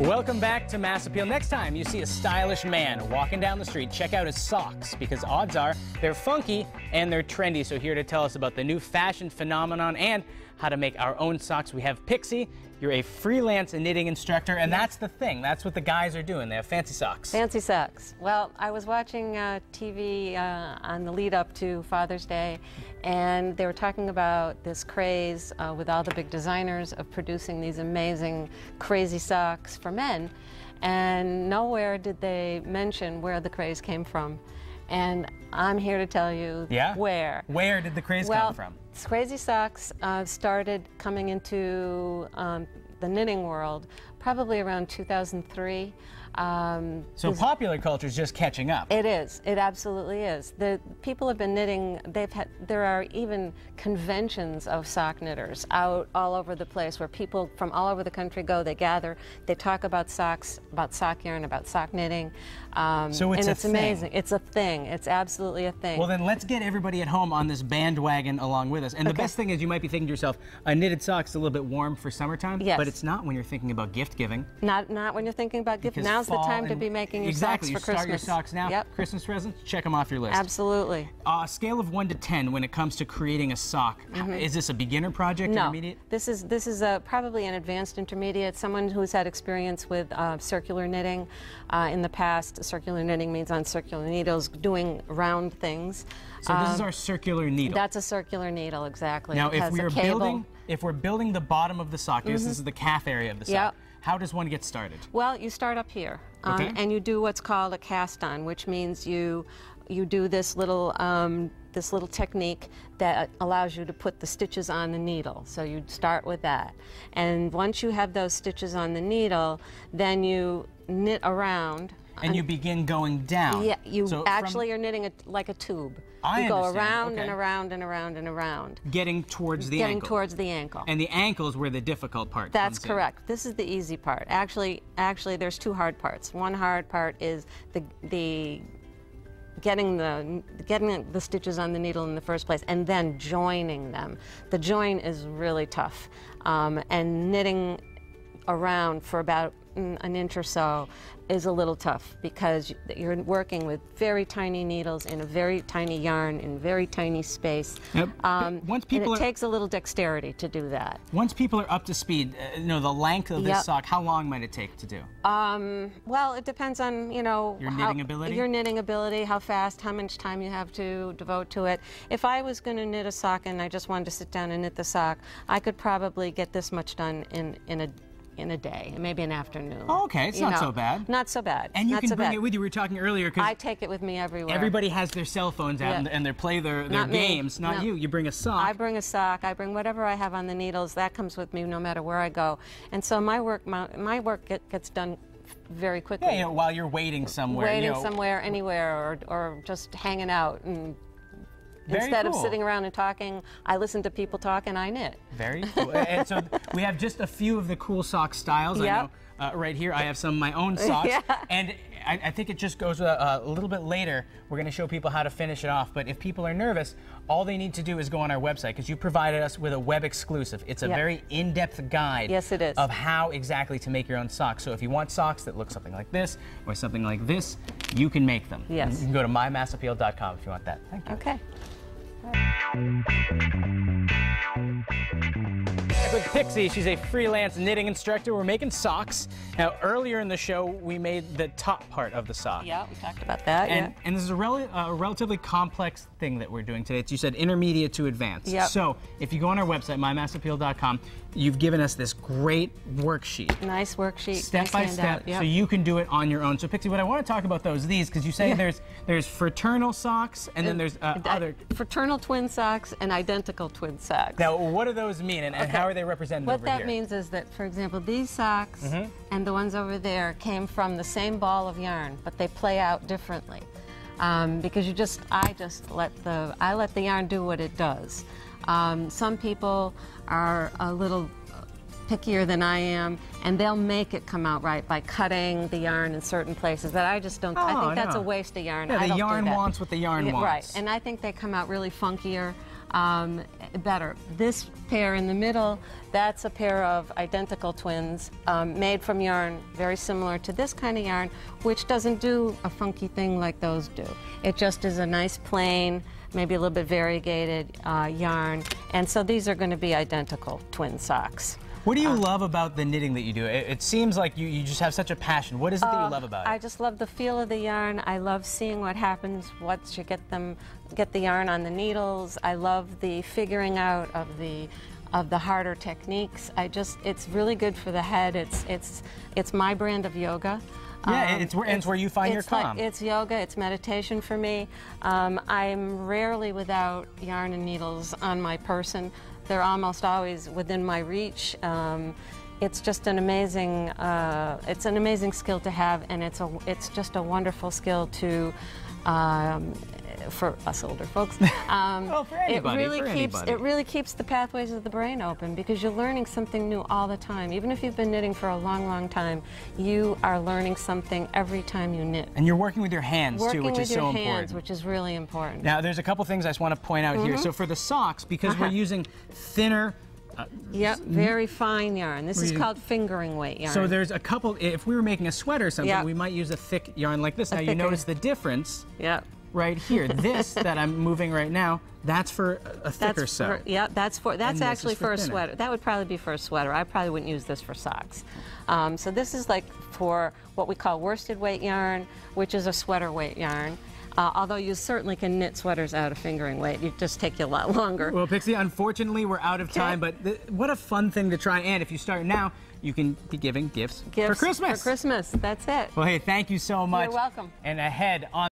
Welcome back to Mass Appeal. Next time you see a stylish man walking down the street, check out his socks because odds are they're funky and they're trendy. So here to tell us about the new fashion phenomenon and how to make our own socks, we have Pixie. You're a freelance knitting instructor, and that's the thing. That's what the guys are doing. They have fancy socks. Fancy socks. Well, I was watching uh, TV uh, on the lead up to Father's Day, and they were talking about this craze uh, with all the big designers of producing these amazing, crazy socks for men. And nowhere did they mention where the craze came from. And I'm here to tell you Yeah? where. Where did the craze well, come from? Crazy Socks uh, started coming into um, the knitting world probably around 2003. Um, So popular culture is just catching up. it is. It absolutely is. The people have been knitting. They've had. There are even conventions of sock knitters out all over the place, where people from all over the country go. They gather. They talk about socks, about sock yarn, about sock knitting. Um, So it's and it's thing. amazing. It's a thing. It's absolutely a thing. Well, then let's get everybody at home on this bandwagon along with us. And the Okay. best thing is, you might be thinking to yourself, a knitted sock's a little bit warm for summertime, Yes. but it's not when you're thinking about gift giving. not not when you're thinking about gift. because Now's the time to be making your exactly. socks you for start Christmas. your socks now. Yep. Christmas presents, check them off your list. Absolutely. Uh, scale of one to ten when it comes to creating a sock. Is this a beginner project? No, Intermediate? this is this is a, probably an advanced intermediate. Someone who's had experience with uh, circular knitting uh, in the past. Circular knitting means on circular needles, doing round things. So this is Um, our circular needle. That's a circular needle, exactly. now, if we are. Building, if we're building the bottom of the sock, this is the calf area of the sock. Yep. How does one get started? Well, you start up here, um, Okay. and you do what's called a cast on, which means you you do this little um, this little technique that allows you to put the stitches on the needle. So you start with that, and once you have those stitches on the needle, then you knit around. And you begin going down. Yeah, you So actually are knitting it like a tube. I you go around and around and around and around, getting towards the getting ankle. towards the ankle. And the ankle is where the difficult part That's comes in. correct. This is the easy part. Actually, actually, there's two hard parts. One hard part is the the getting the getting the stitches on the needle in the first place, and then joining them. The join is really tough, um, and knitting around for about an inch or so is a little tough because you're working with very tiny needles in a very tiny yarn in very tiny space. Yep. Um, Once and people it are- takes a little dexterity to do that. Once people are up to speed, uh, you know, the length of this sock, how long might it take to do? Um, well, it depends on, you know, Your how- knitting ability? Your knitting ability, how fast, how much time you have to devote to it. If I was going to knit a sock and I just wanted to sit down and knit the sock, I could probably get this much done in in a in a day, maybe an afternoon. Oh, okay, it's you not know. so bad. Not so bad. And you not can so bring bad. it with you. We were talking earlier because I take it with me everywhere. everybody has their cell phones out Yeah. and, and they play their, their Not me. games. Not No. you. You bring a sock. I bring a sock. I bring whatever I have on the needles. That comes with me no matter where I go. And so my work, my, my work get, gets done very quickly. yeah, you know, while you're waiting somewhere. waiting you know, somewhere, anywhere, or, or just hanging out. And Very instead of sitting around and talking, I listen to people talk and I knit. Very cool. and so we have just a few of the cool sock styles. I know uh, right here I have some of my own socks. Yeah. And I, I think it just goes uh, a little bit later. We're going to show people how to finish it off. But if people are nervous, all they need to do is go on our website because you provided us with a web exclusive. It's a Yep. very in-depth guide Yes, it is. of how exactly to make your own socks. So if you want socks that look something like this or something like this, you can make them. Yes. You can go to mymassappeal.com if you want that. Thank you. Okay. Back with Pixie, she's a freelance knitting instructor. We're making socks. Now, earlier in the show, we made the top part of the sock. Yeah, we talked about that. And, yeah. and this is a, rel- a relatively complex thing that we're doing today. It's, you said intermediate to advanced. Yep. So if you go on our website, mymassappeal.com, you've given us this great worksheet. Nice worksheet. Step nice by step, Yep. so you can do it on your own. So, Pixie, what I want to talk about those these because you say Yeah. there's there's fraternal socks and then there's uh, Uh, other. fraternal twin socks and identical twin socks. Now, what do those mean, and, and Okay. how are they represented What that here? means is that, for example, these socks Mm-hmm. and the ones over there came from the same ball of yarn, but they play out differently. Um, because you just, I just let the, I let the yarn do what it does. Um, some people are a little pickier than I am, and they'll make it come out right by cutting the yarn in certain places. But I just don't. I Oh, think that's no. a waste of yarn. Yeah, I the yarn that. wants what the yarn wants. Right, and I think they come out really funkier. um, better. This pair in the middle, that's a pair of identical twins um, made from yarn very similar to this kind of yarn, which doesn't do a funky thing like those do. It just is a nice plain, maybe a little bit variegated uh, yarn. And so these are going to be identical twin socks. What do you love about the knitting that you do? It, it seems like you, you just have such a passion. What is it that you love about it? I just love the feel of the yarn. I love seeing what happens once you get them, get the yarn on the needles. I love the figuring out of the of the harder techniques. I just, it's really good for the head. It's, it's, it's my brand of yoga. Yeah, it's where- and it's where you find your it's like- calm. it's yoga, it's meditation for me. Um, I'm rarely without yarn and needles on my person. They're almost always within my reach. Um, it's just an amazing, uh, it's an amazing skill to have, and it's a, it's just a wonderful skill to. Um, for us older folks, um, for anybody, it really keeps anybody. it really keeps the pathways of the brain open because you're learning something new all the time. Even if you've been knitting for a long, long time, you are learning something every time you knit. and you're working with your hands Working too, which with is your so hands, important. which is really important. Now, there's a couple things I just want to point out Mm-hmm. here. So for the socks, because we're Uh-huh. using thinner, Yep, very fine yarn. This is called fingering weight yarn. so there's a couple. If we were making a sweater or something, Yeah. we might use a thick yarn like this. Now you notice the difference Yep. right here. this that I'm moving right now, that's for a- a thicker That's sew. for, yeah, that's for that's And actually for for a sweater. That would probably be for a sweater. I probably wouldn't use this for socks. Um, so this is like for what we call worsted weight yarn, which is a sweater weight yarn. Uh, although you certainly can knit sweaters out of fingering weight, it just take you a lot longer. Well, Pixie, unfortunately, we're out of time, but th- what a fun thing to try. And if you start now, you can be giving gifts, Gifts for Christmas. For Christmas, that's it. Well, hey, thank you so much. You're welcome. And ahead on